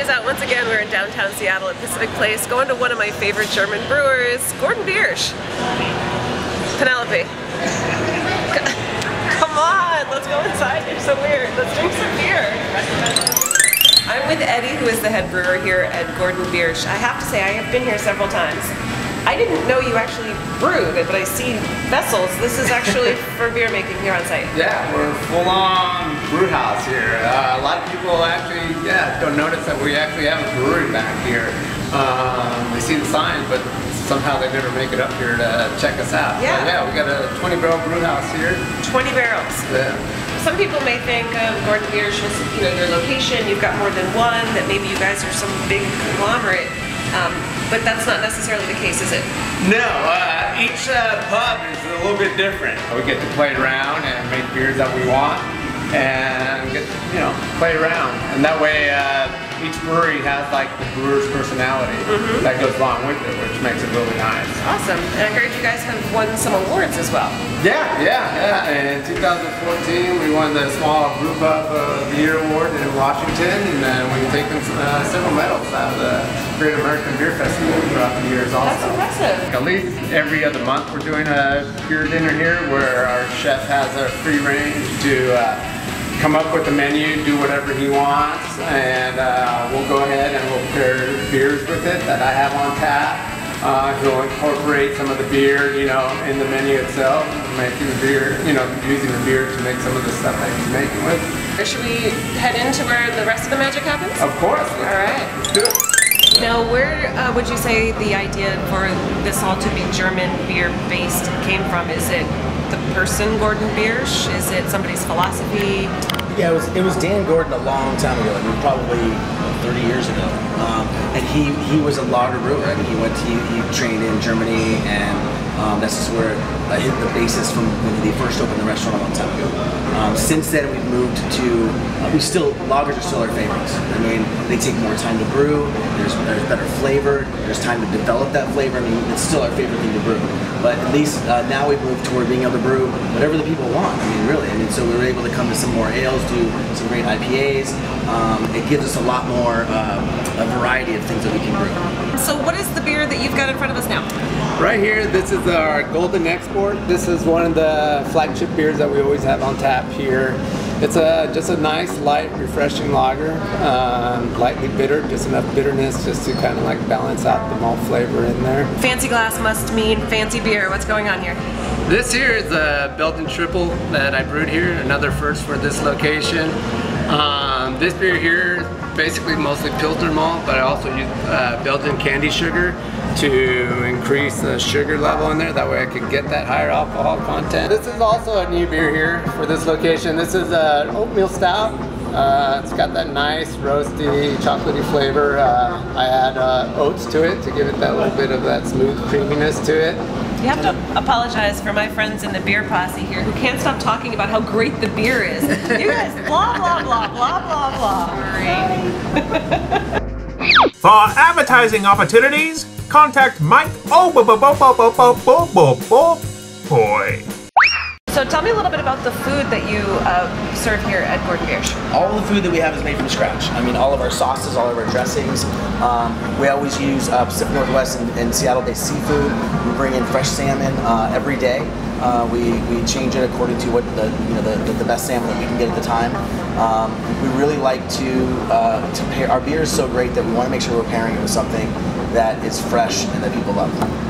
is out once again. We're in downtown Seattle at Pacific Place, going to one of my favorite German brewers, Gordon Biersch. Penelope. Come on, let's go inside. You're so weird. Let's drink some beer. I'm with Eddie, who is the head brewer here at Gordon Biersch. I have to say, I have been here several times. I didn't know you actually brewed, but I see vessels. This is actually for beer making here on site. Yeah, we're full on brew house here. Uh, a lot of people actually, yeah, don't notice that we actually have a brewery back here. Um, they see the sign, but somehow they never make it up here to check us out. Yeah. But yeah, we got a 20 barrel brew house here. 20 barrels. Yeah. Some people may think of Gordon Biersch as you know your location. You've got more than one. That maybe you guys are some big conglomerate, um, but that's not necessarily the case, is it? No, uh, each uh, pub is a little bit different. We get to play around and make beers that we want and get, you know, play around. And that way uh, each brewery has like the brewer's personality that goes along with it, which makes it really nice. Awesome. And I heard you guys have won some awards as well. Yeah, yeah, yeah. In 2014, we won the Small Pub of the Year Award in Washington, and then we've taken uh, several medals out of the Great American Beer Festival throughout the years also. That's impressive. At least every other month we're doing a beer dinner here where our chef has a free range to uh, come up with a menu, do whatever he wants, and uh, we'll go ahead and we'll pair beers with it that I have on tap. Uh, he'll incorporate some of the beer, you know, in the menu itself, making the beer, you know, using the beer to make some of the stuff that he's making with. Or should we head into where the rest of the magic happens? Of course. All right. Let's do it. Now, where uh, would you say the idea for this all to be German beer based came from? Is it the person Gordon Biersch? Is it somebody's philosophy? Yeah, it was it was Dan Gordon a long time ago. I probably 30 years ago. Um, and he he was a lager brewer. I mean, he went to, he, he trained in Germany, and um, this is where the basis from when they first opened the restaurant a long time ago. Um, since then, we've moved to uh, we still lagers are still our favorites. I mean, they take more time to brew. There's there's better flavor. There's time to develop that flavor. I mean, it's still our favorite thing to brew. But at least uh, now we've moved toward being able to brew whatever the people want. I mean, really. I mean, so we were able to come to some more ales, do some great IPAs. Um, it gives us a lot more uh, a variety of things that we can brew. So, what is the beer that you've got in front of us now? Right here, this is our Golden Export. This is one of the flagship beers that we always have on tap here. It's a just a nice, light, refreshing lager, um, lightly bitter, just enough bitterness just to kind of like balance out the malt flavor in there. Fancy glass must mean fancy beer. What's going on here? This here is a Belgian triple that I brewed here, another first for this location. Um, this beer here is basically mostly Pilsner malt, but I also use uh, Belgian candy sugar to increase the sugar level in there. That way I could get that higher alcohol content. This is also a new beer here for this location. This is an oatmeal stout. Uh, it's got that nice roasty, chocolatey flavor. Uh, I add uh, oats to it to give it that little bit of that smooth creaminess to it. You have to apologize for my friends in the beer posse here who can't stop talking about how great the beer is. You guys, blah, blah, blah, blah, blah, blah. For advertising opportunities, contact Mike Oh So tell me a little bit about the food that you uh, serve here at Gordon Biersch. All the food that we have is made from scratch. I mean, all of our sauces, all of our dressings. Um, we always use uh, Pacific Northwest and, and Seattle-based seafood. We bring in fresh salmon uh, every day. Uh, we, we change it according to what the you know the, the, best salmon that we can get at the time. Um, we really like to uh, to pair. Our beer is so great that we want to make sure we're pairing it with something that is fresh and that people love.